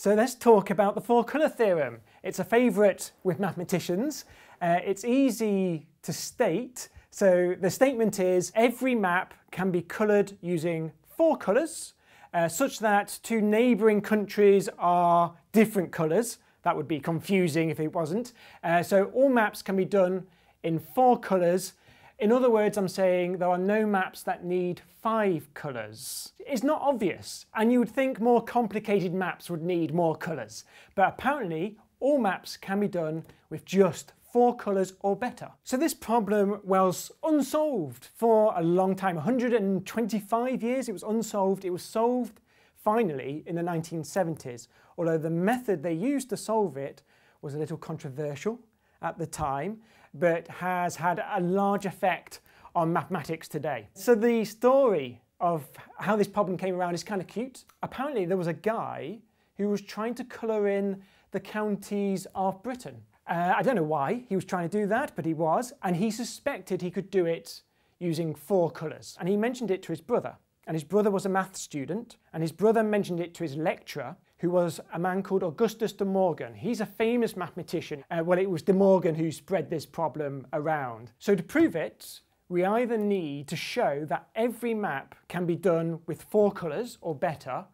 So let's talk about the four colour theorem. It's a favourite with mathematicians. Uh, it's easy to state. So the statement is every map can be coloured using four colours, uh, such that two neighbouring countries are different colours. That would be confusing if it wasn't. Uh, so all maps can be done in four colours in other words, I'm saying there are no maps that need five colours. It's not obvious, and you would think more complicated maps would need more colours. But apparently, all maps can be done with just four colours or better. So this problem was unsolved for a long time, 125 years it was unsolved. It was solved finally in the 1970s, although the method they used to solve it was a little controversial at the time, but has had a large effect on mathematics today. So the story of how this problem came around is kind of cute. Apparently there was a guy who was trying to colour in the counties of Britain. Uh, I don't know why he was trying to do that, but he was, and he suspected he could do it using four colours. And he mentioned it to his brother. And his brother was a math student, and his brother mentioned it to his lecturer, who was a man called Augustus de Morgan. He's a famous mathematician. Uh, well, it was de Morgan who spread this problem around. So to prove it, we either need to show that every map can be done with four colours or better,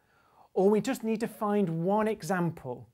or we just need to find one example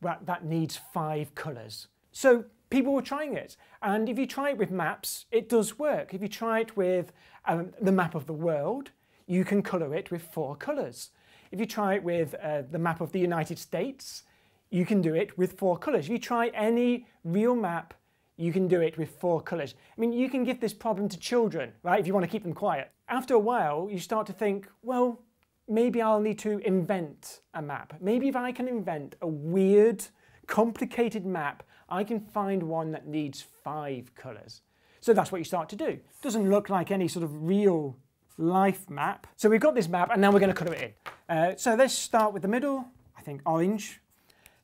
that, that needs five colours. So people were trying it. And if you try it with maps, it does work. If you try it with um, the map of the world, you can colour it with four colours. If you try it with uh, the map of the United States, you can do it with four colours. If you try any real map, you can do it with four colours. I mean, you can give this problem to children, right, if you want to keep them quiet. After a while, you start to think, well, maybe I'll need to invent a map. Maybe if I can invent a weird, complicated map, I can find one that needs five colours. So that's what you start to do. Doesn't look like any sort of real life map. So we've got this map and now we're going to colour it in. Uh, so let's start with the middle, I think orange.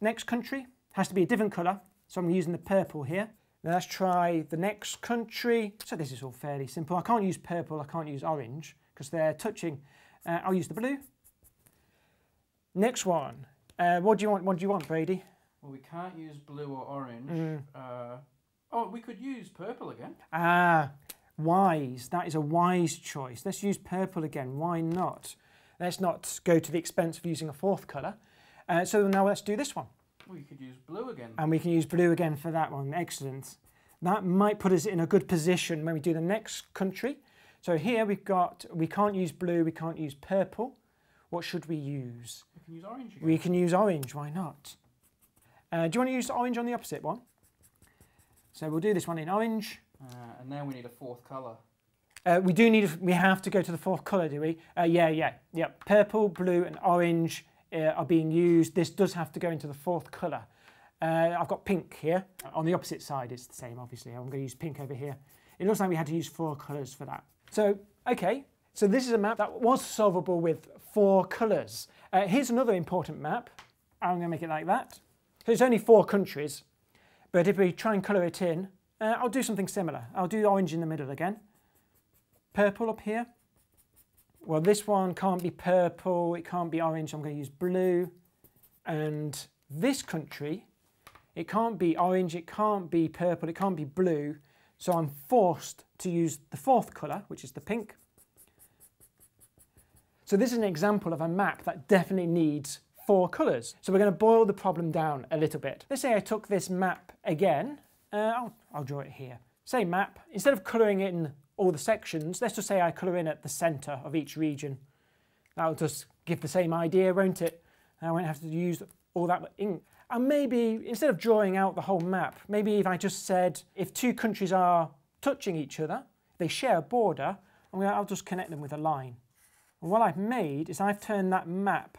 Next country has to be a different colour, so I'm using the purple here. Now let's try the next country. So this is all fairly simple. I can't use purple, I can't use orange because they're touching. Uh, I'll use the blue. Next one. Uh, what do you want? What do you want, Brady? Well, we can't use blue or orange. Mm. Uh, oh, we could use purple again. Ah, Wise, that is a wise choice. Let's use purple again, why not? Let's not go to the expense of using a fourth colour. Uh, so now let's do this one. We could use blue again. And we can use blue again for that one, excellent. That might put us in a good position when we do the next country. So here we've got, we can't use blue, we can't use purple. What should we use? We can use orange again. We can use orange, why not? Uh, do you want to use orange on the opposite one? So we'll do this one in orange. Uh, and now we need a fourth colour. Uh, we do need, we have to go to the fourth colour, do we? Uh, yeah, yeah, yeah. Purple, blue and orange uh, are being used. This does have to go into the fourth colour. Uh, I've got pink here. On the opposite side, it's the same, obviously. I'm going to use pink over here. It looks like we had to use four colours for that. So, okay, so this is a map that was solvable with four colours. Uh, here's another important map. I'm going to make it like that. So it's only four countries, but if we try and colour it in, uh, I'll do something similar. I'll do orange in the middle again. Purple up here. Well, this one can't be purple, it can't be orange, I'm going to use blue. And this country, it can't be orange, it can't be purple, it can't be blue. So I'm forced to use the fourth colour, which is the pink. So this is an example of a map that definitely needs four colours. So we're going to boil the problem down a little bit. Let's say I took this map again uh, I'll, I'll draw it here. Same map. Instead of colouring in all the sections, let's just say I colour in at the centre of each region. That'll just give the same idea, won't it? I won't have to use all that ink. And maybe, instead of drawing out the whole map, maybe if I just said, if two countries are touching each other, they share a border, I'll just connect them with a line. And what I've made is I've turned that map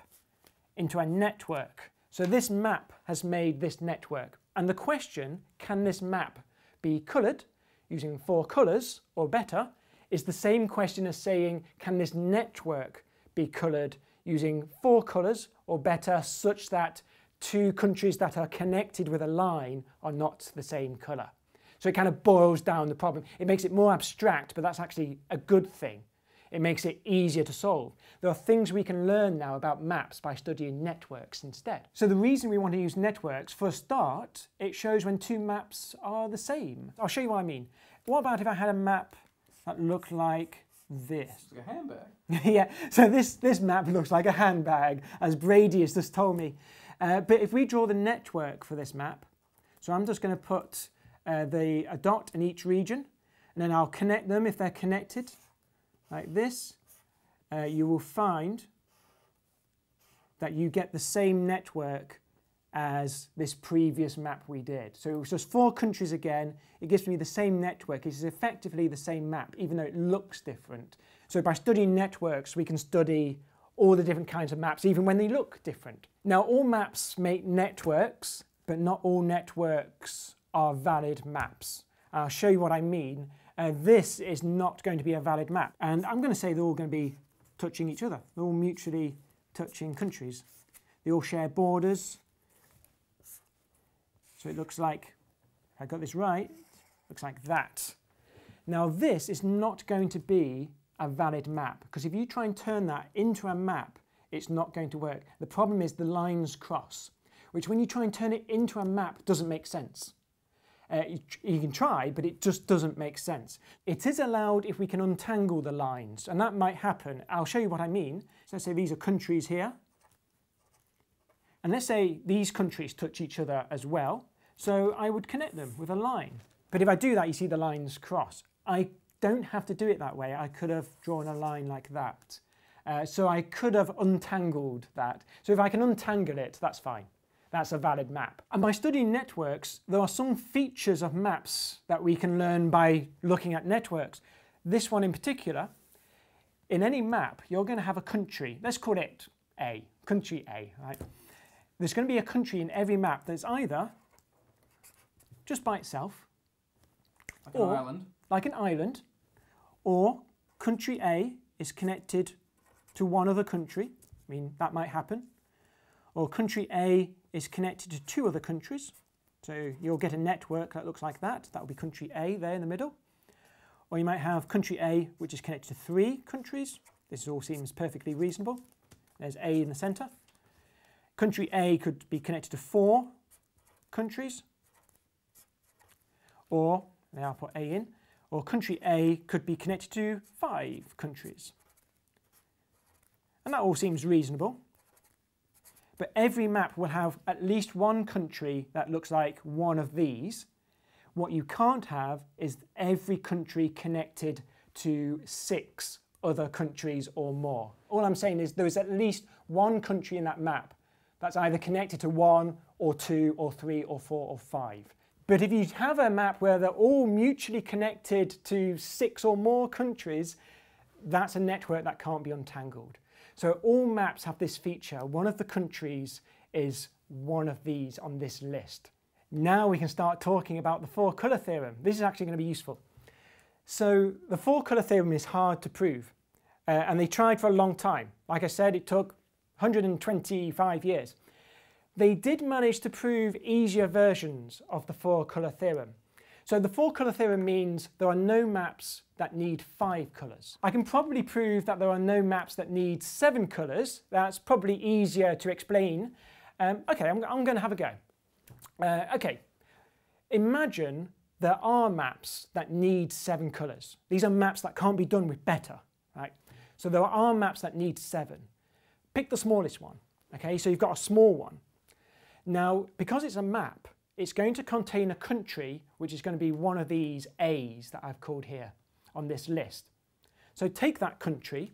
into a network. So this map has made this network. And the question, can this map be coloured using four colours or better, is the same question as saying, can this network be coloured using four colours or better such that two countries that are connected with a line are not the same colour. So it kind of boils down the problem. It makes it more abstract, but that's actually a good thing. It makes it easier to solve. There are things we can learn now about maps by studying networks instead. So the reason we want to use networks, for a start, it shows when two maps are the same. I'll show you what I mean. What about if I had a map that looked like this? Like a handbag. yeah, so this, this map looks like a handbag, as Brady has just told me. Uh, but if we draw the network for this map, so I'm just going to put uh, the, a dot in each region, and then I'll connect them if they're connected, like this. Uh, you will find that you get the same network as this previous map we did. So it was just four countries again. It gives me the same network. It's effectively the same map, even though it looks different. So by studying networks, we can study all the different kinds of maps, even when they look different. Now, all maps make networks, but not all networks are valid maps. I'll show you what I mean. Uh, this is not going to be a valid map. And I'm going to say they're all going to be touching each other. They're all mutually touching countries. They all share borders. So it looks like, I got this right, looks like that. Now this is not going to be a valid map because if you try and turn that into a map, it's not going to work. The problem is the lines cross, which when you try and turn it into a map doesn't make sense. Uh, you, you, can try, but it just doesn't make sense. It is allowed if we can untangle the lines, and that might happen. I'll show you what I mean. So let's say these are countries here. And let's say these countries touch each other as well. So I would connect them with a line. But if I do that, you see the lines cross. I don't have to do it that way. I could have drawn a line like that. Uh, so I could have untangled that. So if I can untangle it, that's fine. That's a valid map. And by studying networks, there are some features of maps that we can learn by looking at networks. This one in particular, in any map, you're going to have a country. Let's call it A, country A, right? There's going to be a country in every map that's either just by itself. Like or, an island. Like an island. Or country A is connected to one other country. I mean, that might happen. Or country A is connected to two other countries. So you'll get a network that looks like that. That will be country A there in the middle. Or you might have country A, which is connected to three countries. This all seems perfectly reasonable. There's A in the centre. Country A could be connected to four countries or they are put A in, or country A could be connected to five countries. And that all seems reasonable. But every map will have at least one country that looks like one of these. What you can't have is every country connected to six other countries or more. All I'm saying is there is at least one country in that map that's either connected to one or two or three or four or five. But if you have a map where they're all mutually connected to six or more countries, that's a network that can't be untangled. So all maps have this feature. One of the countries is one of these on this list. Now we can start talking about the four colour theorem. This is actually going to be useful. So the four colour theorem is hard to prove. Uh, and they tried for a long time. Like I said, it took 125 years. They did manage to prove easier versions of the four colour theorem. So the four colour theorem means there are no maps that need five colours. I can probably prove that there are no maps that need seven colours. That's probably easier to explain. Um, okay, I'm, I'm going to have a go. Uh, okay, imagine there are maps that need seven colours. These are maps that can't be done with better, right? So there are maps that need seven. Pick the smallest one, okay? So you've got a small one. Now, because it's a map, it's going to contain a country which is going to be one of these A's that I've called here on this list. So take that country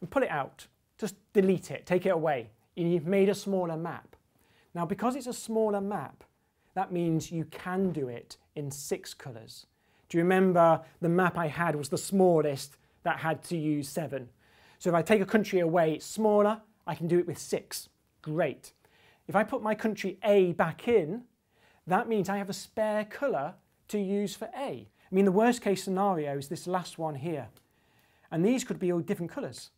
and pull it out. Just delete it, take it away. You've made a smaller map. Now, because it's a smaller map, that means you can do it in six colours. Do you remember the map I had was the smallest that had to use seven? So if I take a country away, it's smaller, I can do it with six. Great. If I put my country A back in, that means I have a spare colour to use for A. I mean, the worst case scenario is this last one here. And these could be all different colours.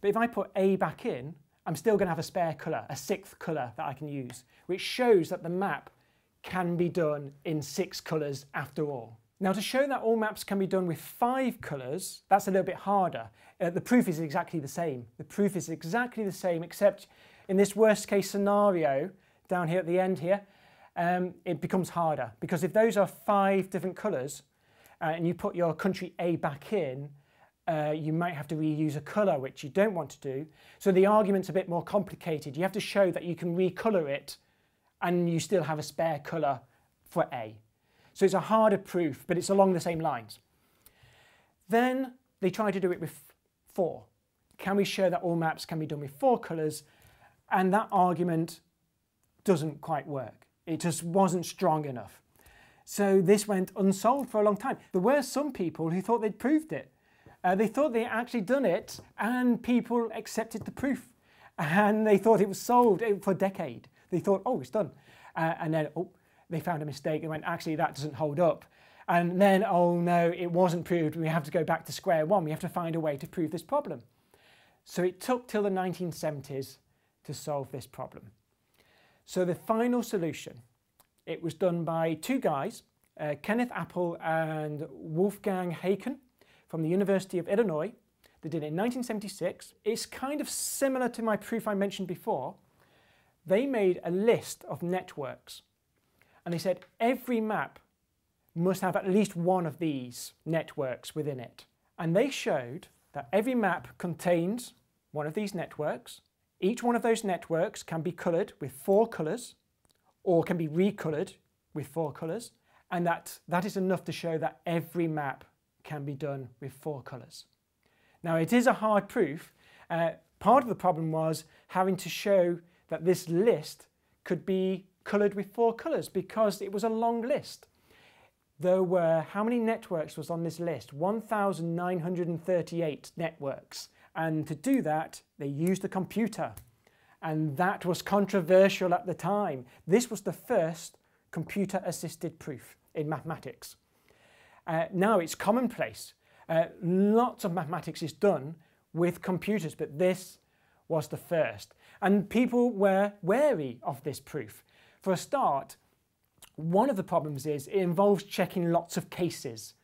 But if I put A back in, I'm still going to have a spare colour, a sixth colour that I can use, which shows that the map can be done in six colours after all. Now to show that all maps can be done with five colours, that's a little bit harder. Uh, the proof is exactly the same. The proof is exactly the same except in this worst case scenario down here at the end here, um, it becomes harder because if those are five different colours uh, and you put your country A back in, uh, you might have to reuse a colour, which you don't want to do. So the argument's a bit more complicated. You have to show that you can recolour it and you still have a spare colour for A. So it's a harder proof, but it's along the same lines. Then they try to do it with four. Can we show that all maps can be done with four colours? And that argument doesn't quite work. It just wasn't strong enough. So this went unsolved for a long time. There were some people who thought they'd proved it. Uh, they thought they'd actually done it and people accepted the proof. And they thought it was solved for a decade. They thought, oh, it's done. Uh, and then, oh, they found a mistake and went, actually, that doesn't hold up. And then, oh no, it wasn't proved. We have to go back to square one. We have to find a way to prove this problem. So it took till the 1970s to solve this problem. So the final solution, it was done by two guys, uh, Kenneth Appel and Wolfgang Haken from the University of Illinois. They did it in 1976. It's kind of similar to my proof I mentioned before. They made a list of networks and they said every map must have at least one of these networks within it. And they showed that every map contains one of these networks. Each one of those networks can be coloured with four colours or can be recoloured with four colours. And that, that is enough to show that every map can be done with four colours. Now it is a hard proof. Uh, part of the problem was having to show that this list could be coloured with four colours because it was a long list. There were, how many networks was on this list? 1,938 networks. And to do that, they used a computer. And that was controversial at the time. This was the first computer assisted proof in mathematics. Uh, now it's commonplace. Uh, lots of mathematics is done with computers, but this was the first. And people were wary of this proof. For a start, one of the problems is it involves checking lots of cases.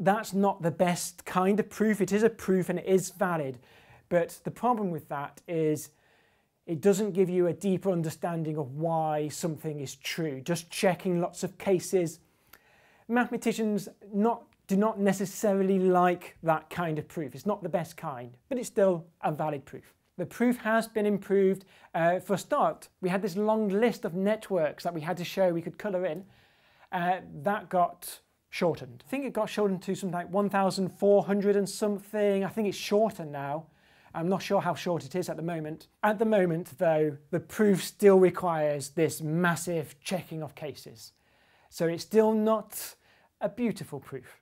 That's not the best kind of proof. It is a proof and it is valid. But the problem with that is it doesn't give you a deeper understanding of why something is true. Just checking lots of cases. Mathematicians not, do not necessarily like that kind of proof. It's not the best kind, but it's still a valid proof. The proof has been improved. Uh, for a start, we had this long list of networks that we had to show we could colour in. Uh, that got shortened. I think it got shortened to something like 1,400 and something. I think it's shorter now. I'm not sure how short it is at the moment. At the moment, though, the proof still requires this massive checking of cases. So it's still not a beautiful proof.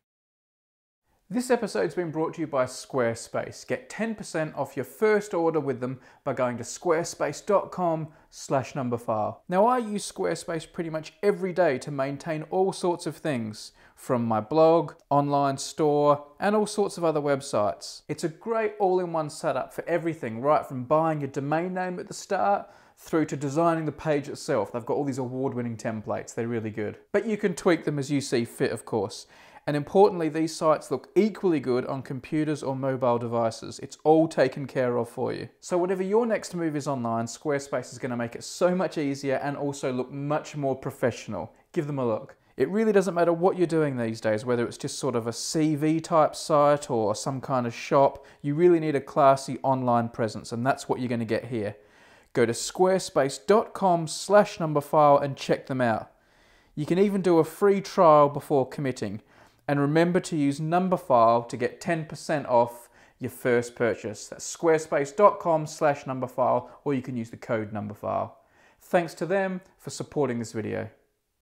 This episode's been brought to you by Squarespace. Get 10% off your first order with them by going to squarespace.com slash numberphile. Now I use Squarespace pretty much every day to maintain all sorts of things, from my blog, online store, and all sorts of other websites. It's a great all-in-one setup for everything, right from buying your domain name at the start through to designing the page itself. They've got all these award-winning templates, they're really good. But you can tweak them as you see fit, of course. And importantly, these sites look equally good on computers or mobile devices. It's all taken care of for you. So whatever your next move is online, Squarespace is going to make it so much easier and also look much more professional. Give them a look. It really doesn't matter what you're doing these days, whether it's just sort of a CV type site or some kind of shop, you really need a classy online presence and that's what you're going to get here. Go to squarespace.com slash numberphile and check them out. You can even do a free trial before committing. And remember to use Numberphile to get 10% off your first purchase. That's squarespace.com slash numberphile, or you can use the code numberphile. Thanks to them for supporting this video.